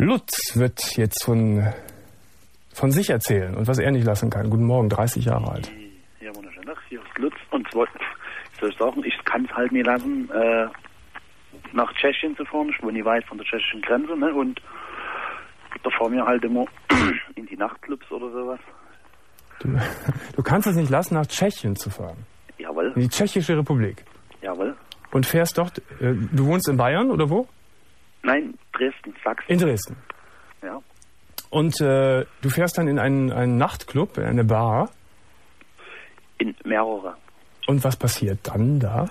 Lutz wird jetzt von, von sich erzählen und was er nicht lassen kann. Guten Morgen, 30 Jahre alt. Ja, wunderschön. Hier ist Lutz. Und zwar, ich soll sagen, ich kann es halt nie lassen, äh, nach Tschechien zu fahren. Ich wohne nie weit von der tschechischen Grenze, ne? Und da fahren wir halt immer in die Nachtclubs oder sowas. Du, du kannst es nicht lassen, nach Tschechien zu fahren. Jawohl, In die Tschechische Republik. jawohl. Und fährst dort, äh, du wohnst in Bayern oder wo? Nein, Dresden, Sachsen. In Dresden. ja. Und äh, du fährst dann in einen, einen Nachtclub, in eine Bar. In mehrere. Und was passiert dann da?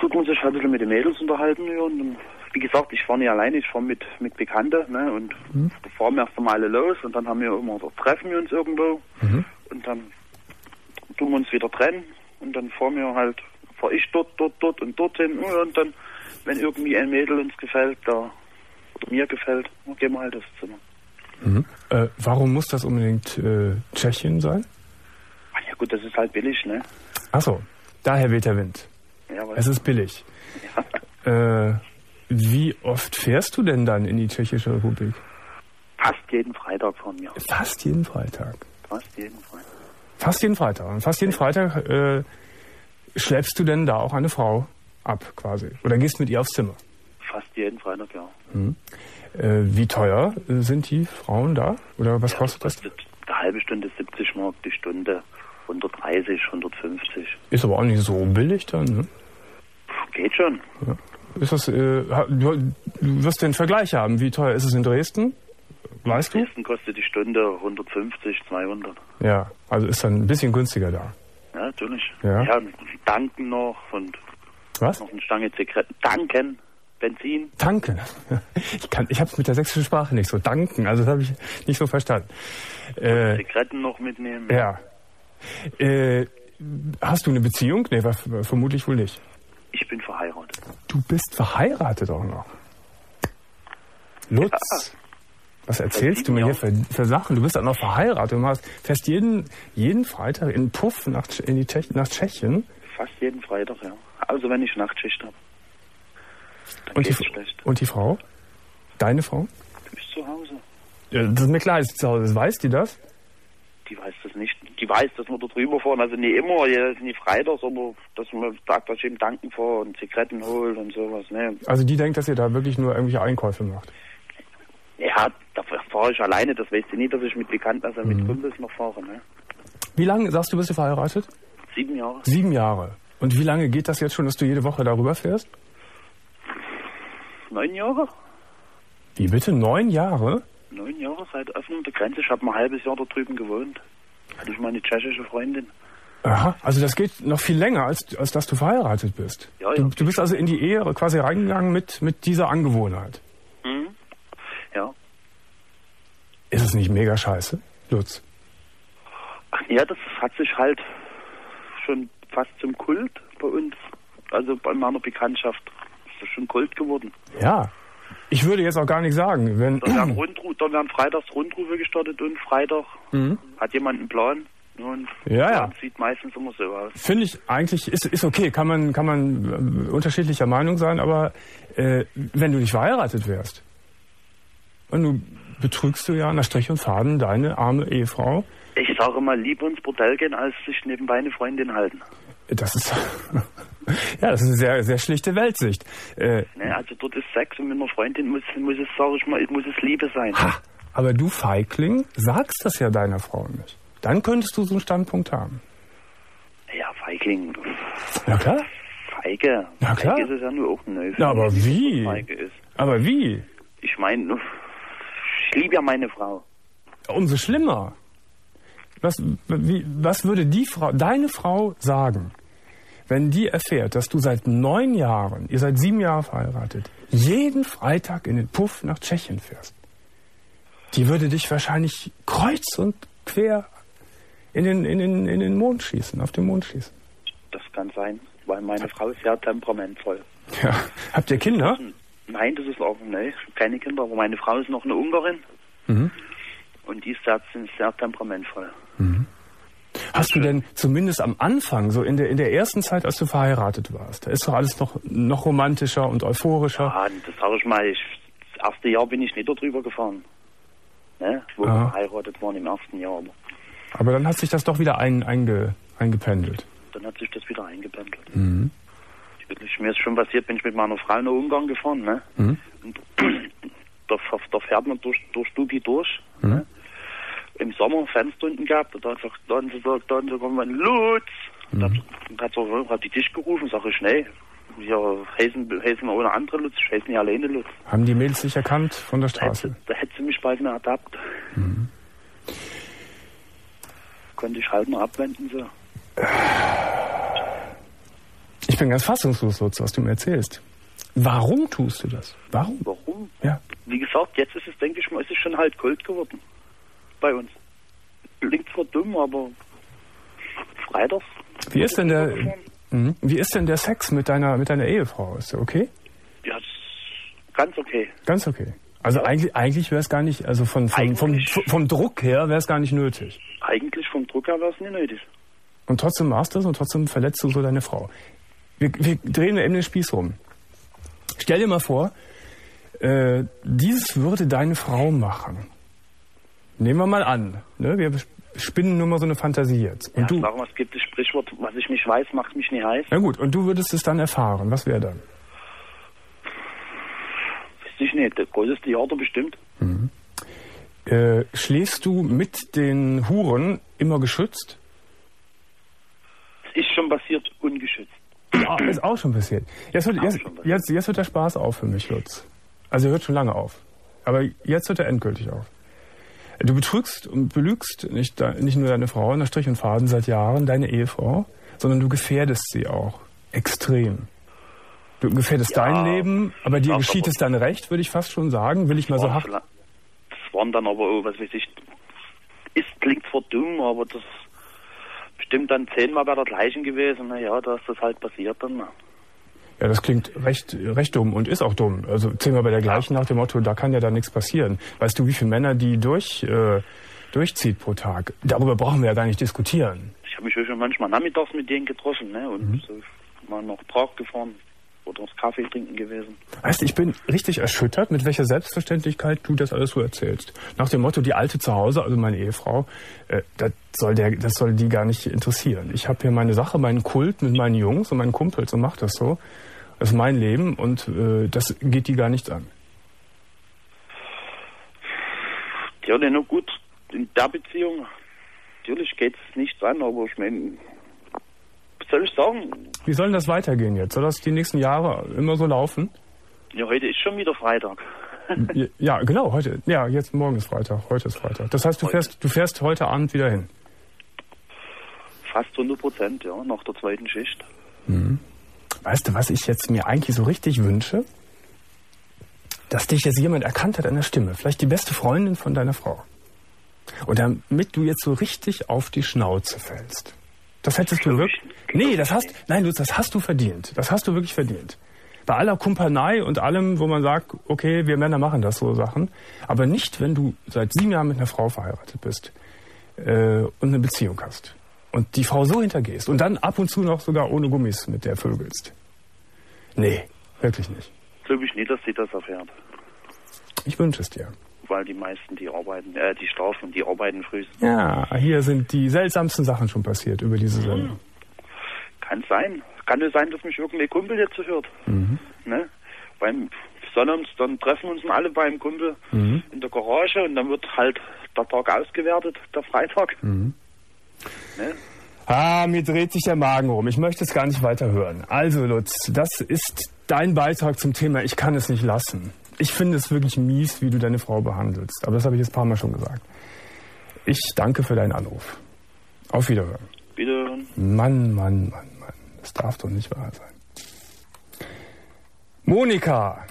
Gut, man sich halt ein bisschen mit den Mädels unterhalten, ja, und dann, wie gesagt, ich fahre nicht alleine, ich fahre mit, mit Bekannten, ne, und da fahren wir erst einmal alle los, und dann haben wir immer, da treffen wir uns irgendwo, und dann tun wir uns wieder trennen, und dann fahren wir halt, fahre ich dort, dort, dort und dorthin, und dann, wenn irgendwie ein Mädel uns gefällt, da, oder mir gefällt, dann gehen wir halt aufs Zimmer. Äh, warum muss das unbedingt äh, Tschechien sein? Ach ja gut, das ist halt billig, ne, Achso, daher weht der Wind. ja, weil, Es ist billig. Äh, wie oft fährst du denn dann in die Tschechische Republik? fast jeden Freitag fahren wir, Fast jeden Freitag. fast jeden Freitag. Fast jeden Freitag. Und fast jeden Freitag äh, schleppst du denn da auch eine Frau ab, quasi. Oder gehst mit ihr aufs Zimmer. Fast jeden Freitag, ja. Äh, wie teuer sind die Frauen da? Oder was kostet das? eine halbe Stunde 70 Mark, die Stunde 130, 150. Ist aber auch nicht so billig dann, ne? Geht schon. Ist das, äh, du, wirst den Vergleich haben. Wie teuer ist es in Dresden? Weißt du? Dresden kostet die Stunde 150, 200. Ja, also ist dann ein bisschen günstiger da. Ja, natürlich. Ja. Danken noch und Was? noch eine Stange Zigaretten. Danken, Benzin. Danke. Ich kann, ich habe es mit der sächsischen Sprache nicht so. Danken, also das habe ich nicht so verstanden. Äh, Zigaretten noch mitnehmen. ja. Äh, hast du eine Beziehung? Nee, war, vermutlich wohl nicht. Ich bin verheiratet. Du bist verheiratet auch noch. Lutz, was erzählst du mir hier für, für Sachen? Du bist auch noch verheiratet und hast fährst jeden, jeden Freitag in Puff nach, in die Tschech, nach Tschechien. Fast jeden Freitag, ja. Also wenn ich Nachtschicht habe. Und die, und die Frau? Deine Frau? Du bist zu Hause. Ja, das ist mir klar, sie zu Hause ist. Weiß die das? Die weiß das nicht. Die weiß, dass wir da drüber fahren. Also nicht immer, ja, nie Freitag, sondern dass wir Tag, dass ich ihm danken vor und Zigaretten holt und sowas. Ne? Also die denkt, dass ihr da wirklich nur irgendwelche Einkäufe macht. Ja, da fahre ich alleine. Das weiß sie nicht, dass ich mit Bekannten, also mit Kumpels noch fahre. Ne? Wie lange, sagst du, bist du verheiratet? Sieben Jahre. Sieben Jahre. Und wie lange geht das jetzt schon, dass du jede Woche darüber fährst? Neun Jahre? Wie bitte? Neun Jahre? Neun Jahre seit Öffnung der Grenze. Ich habe ein halbes Jahr da drüben gewohnt. Hatte ich meine tschechische Freundin. Aha, also das geht noch viel länger, als, als dass du verheiratet bist. Ja, ja. Du, du bist also in die Ehe quasi reingegangen mit, mit dieser Angewohnheit. Mhm. Ja. Ist es nicht mega scheiße, Lutz? Ach, ja, das hat sich halt schon fast zum Kult bei uns. Also bei meiner Bekanntschaft ist das schon Kult geworden. Ja. Ich würde jetzt auch gar nicht sagen, wenn... Da werden, Rundru da werden freitags Rundrufe gestartet und Freitag hat jemand einen Plan. Und Mhm. Ja, ja. Sieht meistens immer so aus. Finde ich eigentlich, ist, ist okay, kann man, kann man äh, unterschiedlicher Meinung sein, aber äh, wenn du nicht verheiratet wärst und du betrügst du ja nach Strich und Faden deine arme Ehefrau, Ich sage mal, lieber ins Bordell gehen, als sich nebenbei eine Freundin halten. das ist, ja, das ist eine sehr, sehr schlichte Weltsicht. Äh, Ne, also dort ist Sex und mit einer Freundin muss, muss es, sag ich mal, muss es Liebe sein. ha, aber du Feigling sagst das ja deiner Frau nicht. Dann könntest du so einen Standpunkt haben. Ja, Feigling. Ja klar. Feige. Na klar. Feige ist es ja nur auch neu. Ja, aber wie? Feige ist. Aber wie? Ich meine, ich liebe ja meine Frau. Umso schlimmer. Was, wie, was würde die Frau, deine Frau sagen, wenn die erfährt, dass du seit neun Jahren, ihr seid sieben Jahre verheiratet, jeden Freitag in den Puff nach Tschechien fährst? Die würde dich wahrscheinlich kreuz und quer in den, in den, in den Mond schießen, auf den Mond schießen. Das kann sein, weil meine Frau ist sehr temperamentvoll. Ja. Habt ihr Kinder? Nein, das ist auch, ne, keine Kinder, aber meine Frau ist noch eine Ungarin. Mhm. Und die sehr, sind sehr temperamentvoll. Hast du denn zumindest am Anfang, so in der, in der ersten Zeit, als du verheiratet warst, da ist doch alles noch, noch romantischer und euphorischer? Ah, das sage ich mal, ich, das erste Jahr bin ich nicht darüber gefahren. Ne? Wo Aha. wir verheiratet waren im ersten Jahr. Aber Aber dann hat sich das doch wieder ein, einge, eingependelt. dann hat sich das wieder eingependelt. Mhm. Ich, mir ist schon passiert, bin ich mit meiner Frau nach Ungarn gefahren. Ne? Mhm. Und da, da fährt man durch, durch Stubi durch. Mhm. Ne? Sommer Fenster unten gehabt, und da hat gesagt, da haben sie gesagt, da haben sie gesagt, Lutz. Und hat, und hat, so, hat die Tisch gerufen, sag ich, nee, wir heißen, heißen wir ohne andere Lutz, ich heiße nicht alleine Lutz. Haben die Mädels dich erkannt von der Da hätte, Straße? da hätte sie mich bald mehr ertappt. Mhm. Konnte ich halt nur abwenden, so. Ich bin ganz fassungslos, Lutz, was du mir erzählst. Warum tust du das? Warum? Warum? Ja. Wie gesagt, jetzt ist es, denke ich mal, es ist schon halt Kult geworden. Bei uns. Klingt zwar dumm, aber freitags. Wie ist denn der, Mhm. wie ist denn der Sex mit deiner, mit deiner Ehefrau? Ist der okay? Ja, ganz okay. Ganz okay. Also eigentlich, eigentlich wäre es gar nicht, also von, von, vom, vom Druck her wäre es gar nicht nötig. Eigentlich vom Druck her wäre es nicht nötig. Und trotzdem machst du es und trotzdem verletzt du so deine Frau. Wir, wir drehen eben den Spieß rum. Stell dir mal vor, äh, dieses würde deine Frau machen. Nehmen wir mal an. Ne? Wir spinnen nur mal so eine Fantasie jetzt. Und Ja, du, wir, es gibt das Sprichwort, was ich nicht weiß, macht mich nicht heiß. na gut, und du würdest es dann erfahren. Was wäre dann? Weiß ich nicht, der größte Jahr bestimmt. Äh, schläfst du mit den Huren immer geschützt? Es ist schon passiert, ungeschützt. Ja, ist auch schon passiert. Jetzt wird, jetzt, jetzt, jetzt wird der Spaß auf für mich, Lutz. Also er hört schon lange auf. Aber jetzt hört er endgültig auf. Du betrügst und belügst nicht, nicht nur deine Frau nach Strich und Faden seit Jahren, deine Ehefrau, sondern du gefährdest sie auch. Extrem. Du gefährdest Ja, dein Leben, aber dir geschieht es dann recht, würde ich fast schon sagen. Will ich mal so hart. Das waren dann aber, auch, was weiß ich, ist, klingt zwar dumm, aber das bestimmt dann zehnmal bei der gleichen gewesen. Naja, da ist das halt passiert dann. Ja, das klingt recht, recht dumm und ist auch dumm. Also zehnmal bei der gleichen nach dem Motto, da kann ja dann nichts passieren. Weißt du, wie viele Männer die durch, äh, durchzieht pro Tag? Darüber brauchen wir ja gar nicht diskutieren. Ich habe mich schon manchmal nachmittags mit denen getroffen, ne? Und Mhm. so mal nach Prag gefahren oder ins Kaffee trinken gewesen. Weißt du, ich bin richtig erschüttert, mit welcher Selbstverständlichkeit du das alles so erzählst. Nach dem Motto, die alte zu Hause, also meine Ehefrau, äh, das, soll der, das soll die gar nicht interessieren. Ich habe hier meine Sache, meinen Kult mit meinen Jungs und meinen Kumpels und mach das so. Das ist mein Leben und äh, das geht die gar nichts an. Ja, ne, nur gut, in der Beziehung, natürlich geht es nichts an, aber ich meine, was soll ich sagen? Wie soll denn das weitergehen jetzt? Soll das die nächsten Jahre immer so laufen? Ja, heute ist schon wieder Freitag. Ja, genau, heute. Ja, jetzt morgen ist Freitag, heute ist Freitag. Das heißt, du Heute. fährst, du fährst heute Abend wieder hin. Fast 100 Prozent, ja, nach der zweiten Schicht. Weißt du, was ich jetzt mir eigentlich so richtig wünsche? Dass dich jetzt jemand erkannt hat an der Stimme. Vielleicht die beste Freundin von deiner Frau. Und damit du jetzt so richtig auf die Schnauze fällst. Das hättest du wirklich. ich- Nee, das hast. Nein, Lutz, das hast du verdient. Das hast du wirklich verdient. Bei aller Kumpanei und allem, wo man sagt, okay, wir Männer machen das so Sachen. Aber nicht, wenn du seit sieben Jahren mit einer Frau verheiratet bist äh, und eine Beziehung hast. Und die Frau so hintergehst. Und dann ab und zu noch sogar ohne Gummis mit der vögelst. Nee, wirklich nicht. Glaube ich nicht, dass sie das erfährt. Ich wünsche es dir. Weil die meisten, die arbeiten, äh, die strafen, die arbeiten früh. Ja, hier sind die seltsamsten Sachen schon passiert über diese Sendung. Kann sein. Kann es sein, dass mich irgendein Kumpel jetzt hört. Ne? Beim Sonnabends, dann treffen uns alle beim Kumpel in der Garage und dann wird halt der Tag ausgewertet, der Freitag. Ne? Ah, mir dreht sich der Magen rum. Ich möchte es gar nicht weiter hören. Also, Lutz, das ist dein Beitrag zum Thema Ich kann es nicht lassen. Ich finde es wirklich mies, wie du deine Frau behandelst. Aber das habe ich jetzt ein paar Mal schon gesagt. Ich danke für deinen Anruf. Auf Wiederhören. Wieder Mann, Mann, Mann, Mann. Das darf doch nicht wahr sein. Monika,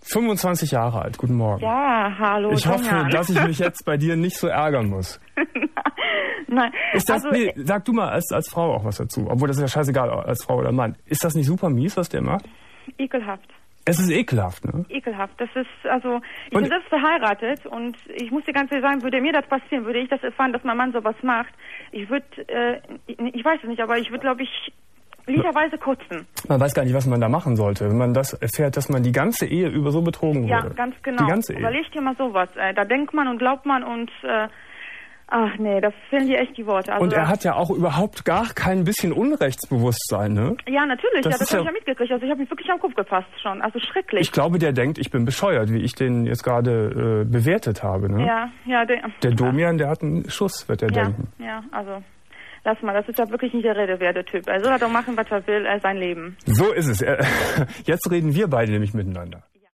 25 Jahre alt. Guten Morgen. Ja, hallo. ich hoffe, Sonja. dass ich mich jetzt bei dir nicht so ärgern muss. Nein, Ist das, also, nee, sag du mal als, als Frau auch was dazu. Obwohl das ist ja scheißegal, als Frau oder Mann. Ist das nicht super mies, was der macht? ekelhaft. Es ist ekelhaft, ne? Ekelhaft. Das ist, also, ich Und- bin selbst verheiratet und ich muss dir ganz ehrlich sagen, würde mir das passieren, würde ich das erfahren, dass mein Mann sowas macht, ich würde, äh, ich, weiß es nicht, aber ich würde, glaube ich, Licherweise kotzen. Man weiß gar nicht, was man da machen sollte, wenn man das erfährt, dass man die ganze Ehe über so betrogen Ja, wurde. ganz genau. Die ganze Ehe. Überleg dir mal sowas. Äh, da denkt man und glaubt man und äh, ach nee, das fehlen dir echt die Worte. Also, Und er hat ja auch überhaupt gar kein bisschen Unrechtsbewusstsein, ne? Ja, natürlich, Das ja, das habe ja- ich ja mitgekriegt. Also ich habe mich wirklich am Kopf gefasst schon. Also schrecklich. Ich glaube, der denkt, ich bin bescheuert, wie ich den jetzt gerade äh, bewertet habe, ne? ja, ja, der, Der Domian, der hat einen Schuss, wird er ja, denken. ja, also lass mal, das ist ja wirklich nicht der Rede wert, der Typ. Er soll er doch machen, was er will, äh, sein Leben. So ist es. Jetzt reden wir beide nämlich miteinander.